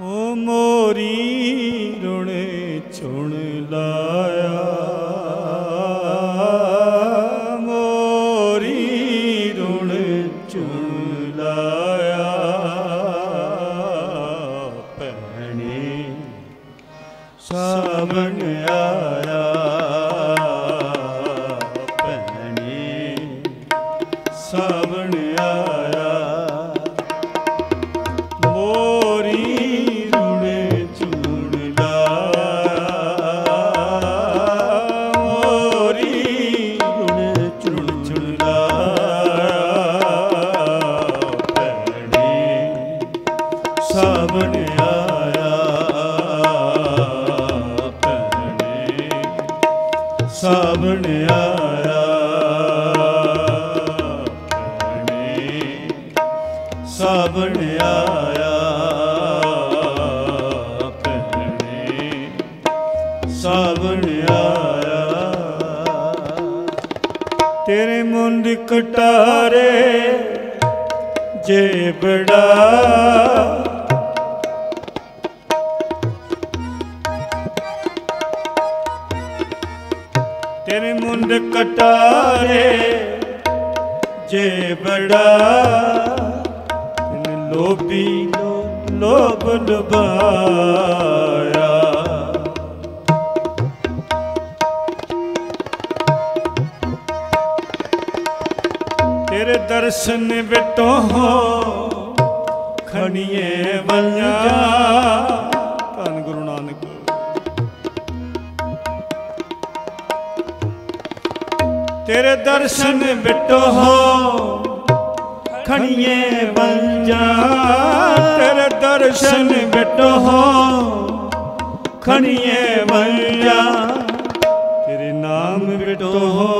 ਓ ਮੋਰੀ ਰੁਣੇ ਚੁਣ ਲਾਇਆ। ਤੇਰੇ ਮੁੰਡ ਕਟਾਰੇ ਜੇ ਬੜਾ ਤੈਨ ਲੋਭੀ ਲੋਭ ਲੁਭਾਇਆ ਤੇਰੇ ਦਰਸ਼ਨ ਵਿਟੋ ਖਣੀਏ ਵੰਜਾ ਤੇਰੇ ਦਰਸ਼ਨ ਬਿਟੋ ਖਣੀਏ ਵੰਜਾ ਤੇਰੇ ਦਰਸ਼ਨ ਬਿਟੋ ਖਣੀਏ ਵੰਜਾ ਤੇਰੇ ਨਾਮ ਬਿਟੋ ਹੋ।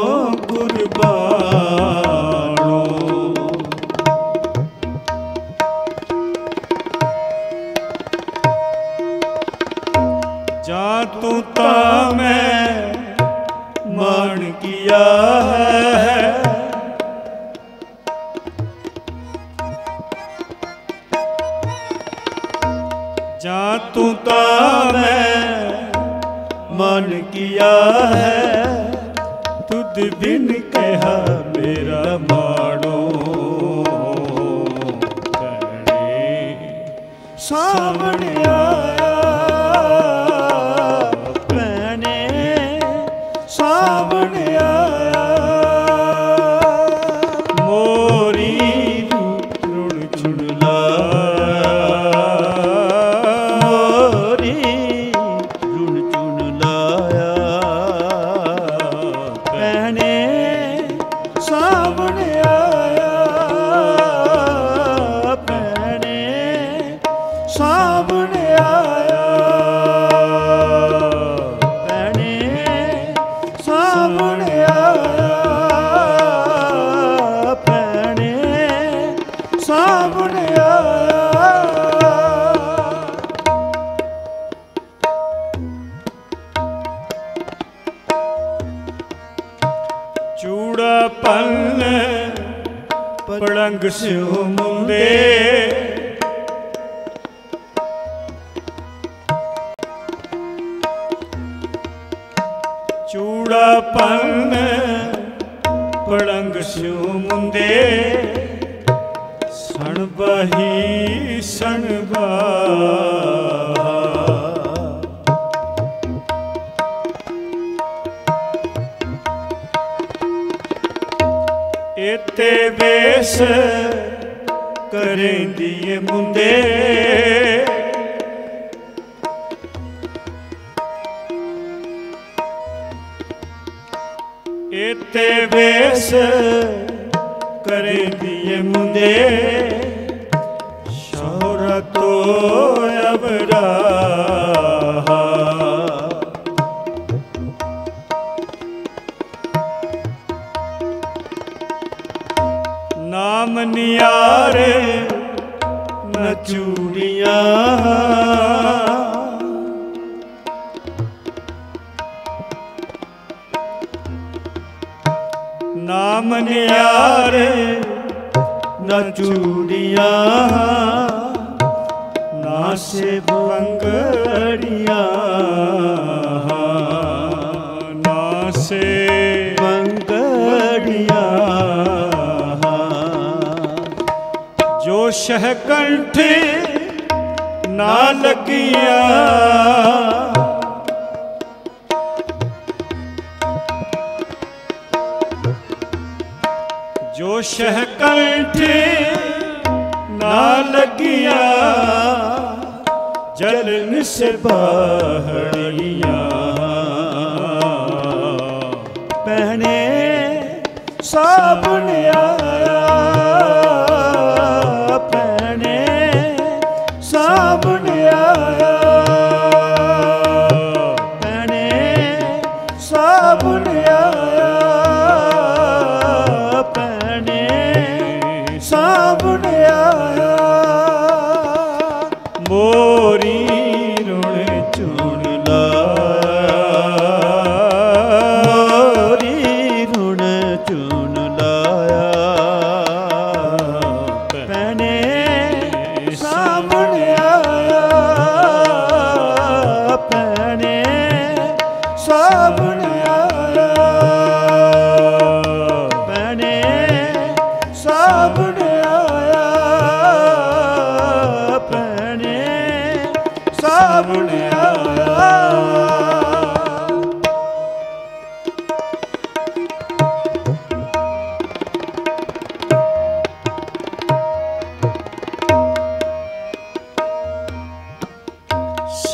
ਸਾਹਮਣੇ consume ਇਤੇ ਵੇਸ ਕਰੇਂਦੀ ਏ ਮੁੰਡੇ। ਇਤੇ ਵੇਸ ਚੂੜੀਆਂ ਨਾਮ ਨਿਆਰੇ ਨਾ ਚੂੜੀਆਂ ਨਾਸੇ ਬੰਗੜੀਆਂ ਨਾਸੇ ਬੰਗੜੀਆਂ ਜੋ ਸ਼ਹਿ ਕੰਠੇ ਨਾ ਲੱਗੀਆਂ ਜੋ ਸ਼ਹ ਕੰਠੇ ਨਾ ਲੱਗੀਆਂ ਜਲਨ ਸੇ ਬਾਹੜੀਆਂ। ਪਹਿਣੇ ਸਾਬਣ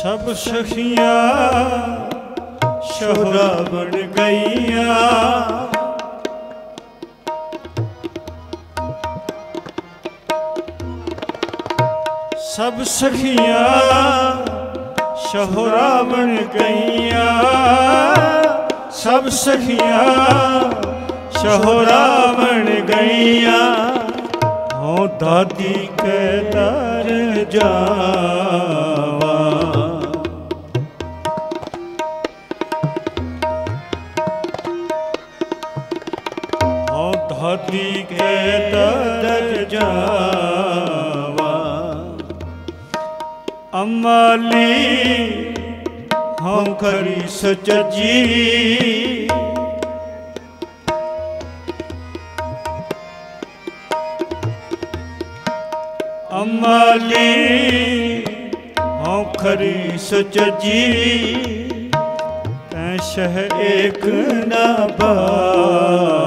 ਸਭ ਸਖੀਆਂ ਸ਼ੋਹਰਾ ਬਣ ਗਈਆਂ। ਸਭ ਸਖੀਆਂ ਸ਼ੋਹਰਾ ਬਣ ਗਈਆਂ। ਸਭ ਸਖੀਆਂ ਸ਼ੋਹਰਾ ਬਣ ਗਈਆਂ। ਹੋ ਦਾਦੀ ਕੇ ਦਰ ਜਾਵਾ। ਅਮਲੀ ਹਮ ਖਰੀ ਸਚਜੀ ਅਮਲੀ ਹਉ ਖਰੀ ਸਚਜੀ ਤੈ ਸ਼ਹ ਏਕ ਨਾ ਬਾਵਾ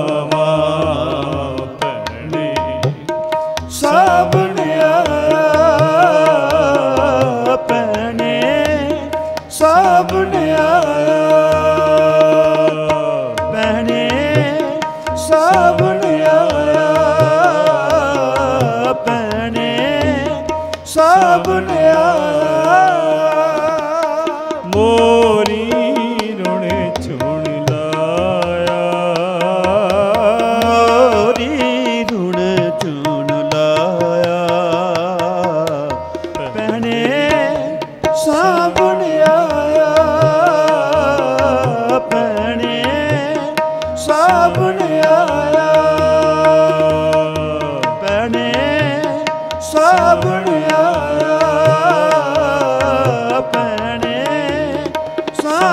ਸਾਬਣ ਆਇਆ ਪੈਣੇ ਸਾਬਣ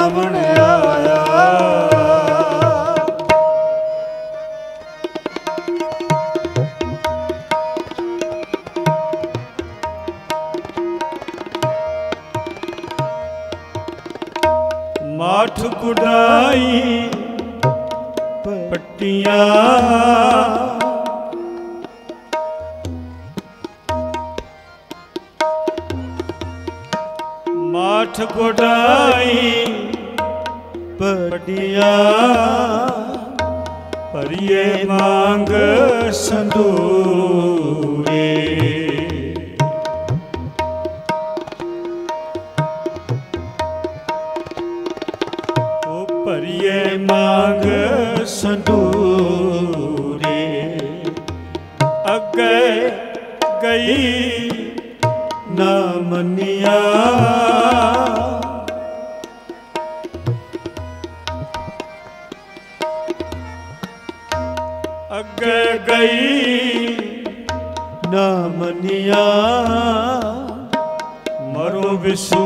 Ramana ਸੰਦੂਰੇ। ਅੱਗੇ ਗਈ ਨਾ ਮੰਨਿਆ। ਅੱਗੇ ਗਈ ਨਾ ਮੰਨਿਆ। ਮਰੋ ਵਿਸੂਰ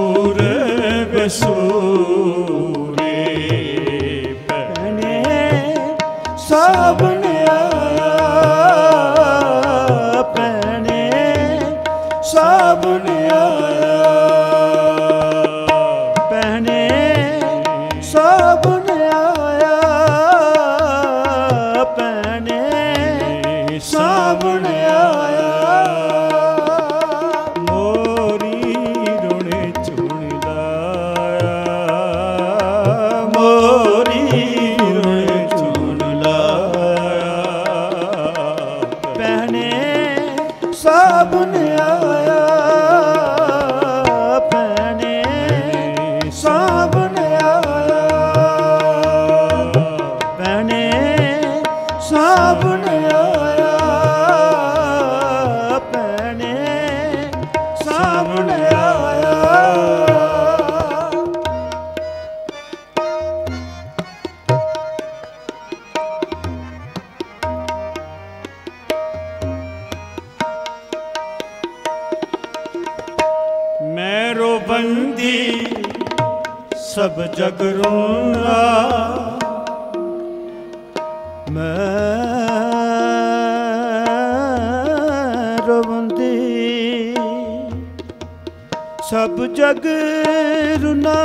ਰੁਨਾ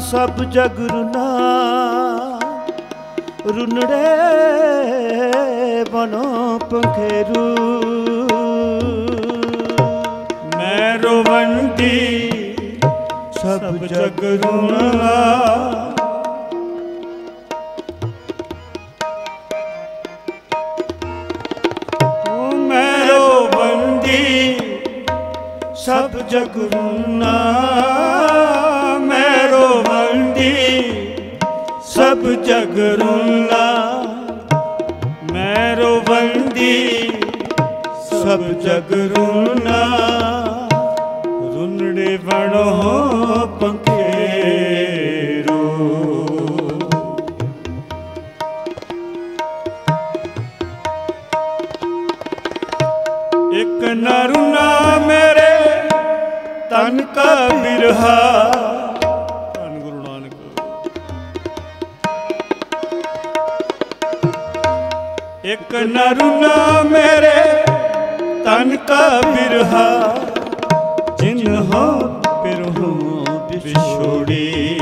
ਸਭ ਜਗ ਰੁਨਾ। ਰੁਨੜੇ ਬਨੋ ਪੰਖੇਰੂ। ਮੈਂ ਰੋਵੰਦੀ ਸਭ ਜਗ ਰੋਣਾ ਜਗ ਰੋਣਾ ਮੈਂ ਰੋਵੰਦੀ ਸਭ ਜਗ ਰੋਣਾ ਮੈਂ ਰੋਵੰਦੀ ਸਭ ਜਗ ਰੁਨਾ। ਰੁਨੜੇ ਵਣੋ ਪੰਖੇਰੋ ਕਾ ਬਿਰਹਾ। ਧੰਨ ਗੁਰੂ ਨਾਨਕ। ਇੱਕ ਨਰੁਨਾ ਮੇਰੇ, ਤਨ ਕਾ ਬਿਰਹਾ। ਜਿਨ ਹੋ ਪਿਰਹੂ ਵਿਛੋੜੀ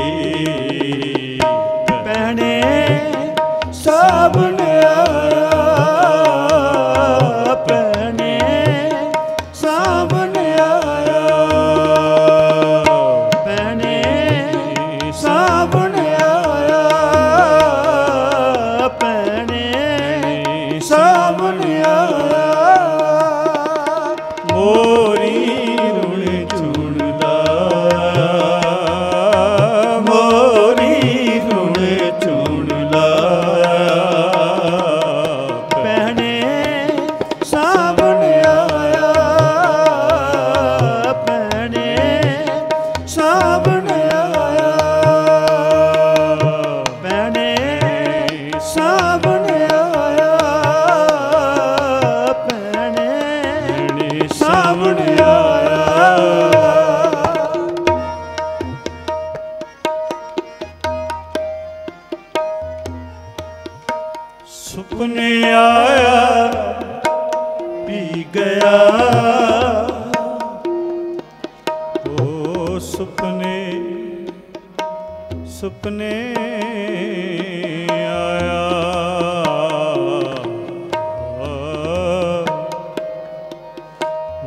ਭੈਣੇ, ਸਾਬਣ ਆਇਆ cover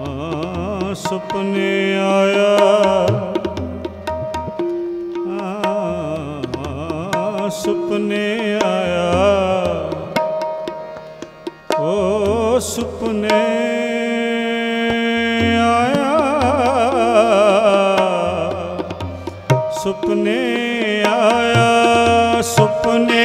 ਹਾਂ ਸੁਪਨੇ ਆਇਆ। ਹਾਂ ਸੁਪਨੇ ਆਇਆ। ਓ ਸੁਪਨੇ ਆਇਆ। ਸੁਪਨੇ ਆਇਆ ਸੁਪਨੇ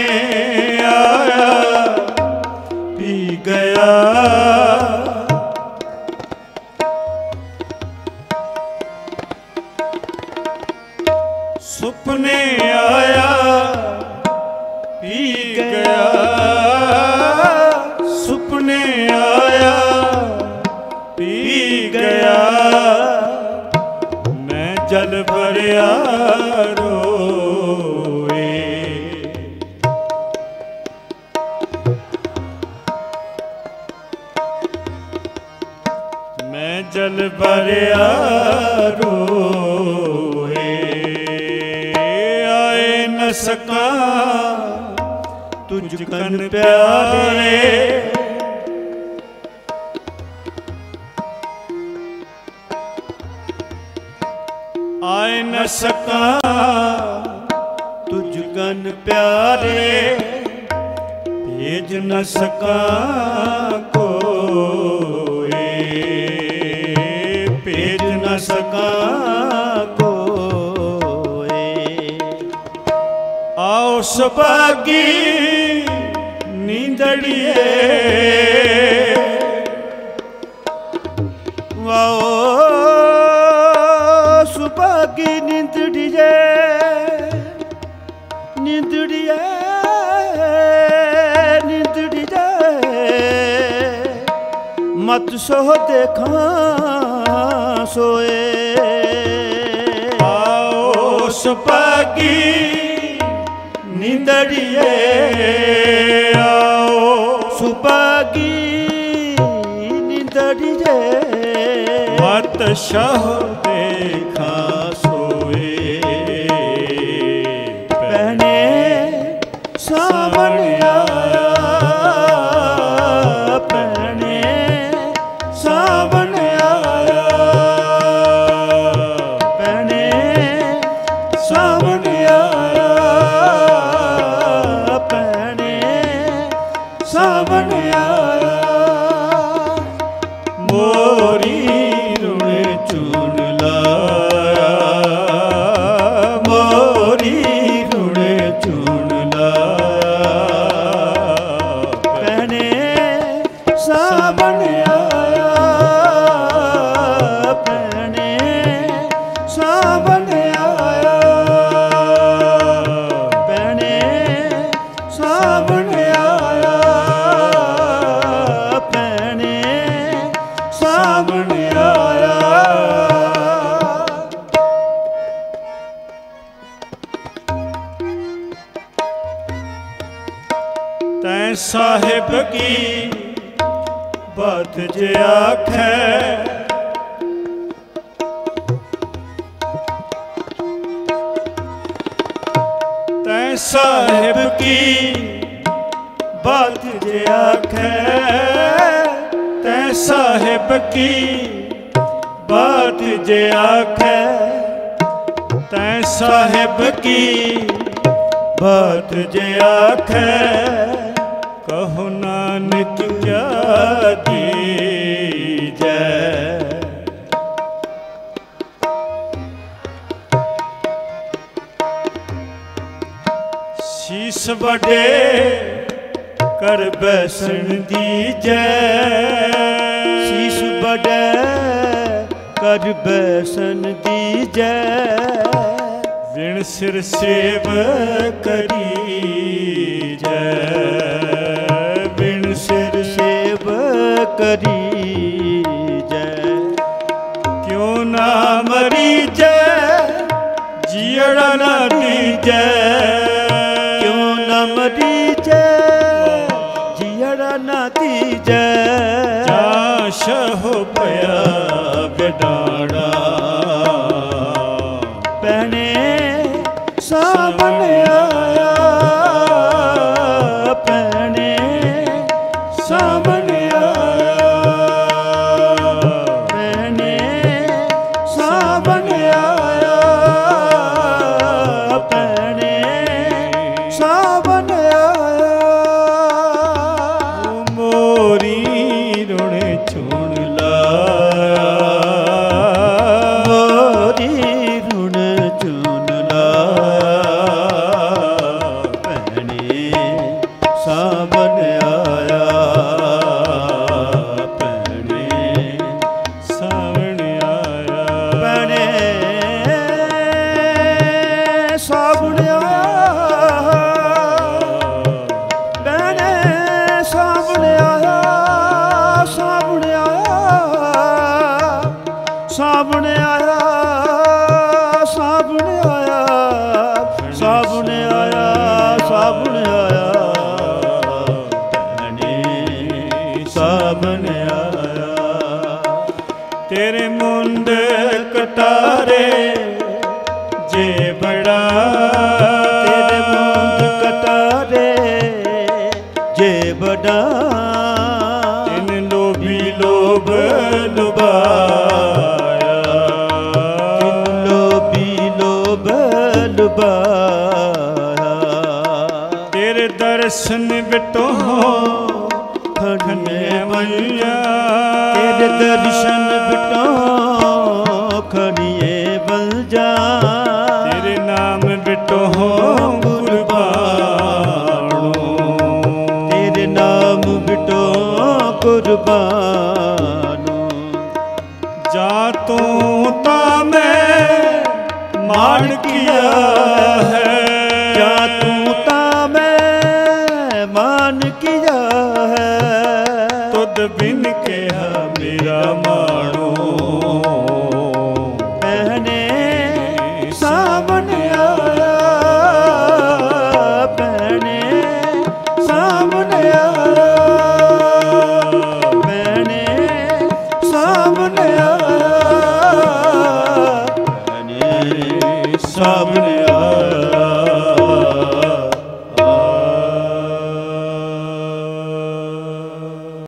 ਤੁਝ ਪਿਆਰੇ ਭੇਜ ਨ ਸਕਾਂ ਕੋਏ। ਭੇਜ ਨ ਸਕਾਂ ਕੋਏ। ਆਓ ਸੁਭਾਗੀ ਨੀਂਦੜੀਏ ਮਤ ਸੋ ਦੇਖਾਂ ਸੋਏ। ਆਓ ਸੁਭਾਗੀ ਨੀਂਦੜੀਏ ਆਓ ਸੁਭਾਗੀ ਨਿੰਦੜੀਏ। ਮਤ ਸ਼ਹ ਸਾਹਿਬ ਕੀ ਬਾਤ ਜੇ ਆਖੈ? ਤੈ ਸਾਹਿਬ ਕੀ ਬਾਤ ਜੇ ਆਖੈ? ਤੈ ਸਾਹਿਬ ਕੀ ਬਾਤ ਜੇ ਆਖੈ? ਤੈ ਸਾਹਿਬ ਕੀ ਬਾਤ ਜੇ ਆਖੈ? ਕਹੋ ਨਾਨਕ ਕਿਆ ਦੀਜੈ ਸੀਸ ਵਡੇ ਕਰ ਬੈਸਣ ਦੀਜੈ ਸੀਸ ਬੜੈ ਕਰ ਬੈਸਨ ਦੀਜੈ ਵਿਣ ਸਿਰ ਸੇਵ ਕਰੀ ਕਰੀ ਜੈ। ਕਿਉ ਨਾ ਮਰੀ ਜੈ ਜੀੜਾ ਨਾ ਦੀਜੈ ਕਿਉ ਨ ਮਰੀ ਜੈ ਜੀੜਾ ਨਾ ਦੀਜੈ ਜਾ ਸ਼ਹੁ ਪਿਆ ਬਿਡਾਣਾ ਵਿਟੋ ਖੰਨੇ ਮਈਆ। ਤੇਰੇ ਦਰਸ਼ਨ ਬਿਟੋ ਖੜੀਏ ਬਲ ਜਾ ਤੇਰੇ ਨਾਮ ਵਿਟੋ ਕੁਰਬਾਨੋ ਤੇਰੇ ਨਾਮ ਬਿਟੋ ਕੁਰਬਾਨੋ ਜਾ ਤੂੰ ਤਾਂ ਮੈਂ ਮਾਣ ਕੀਆ।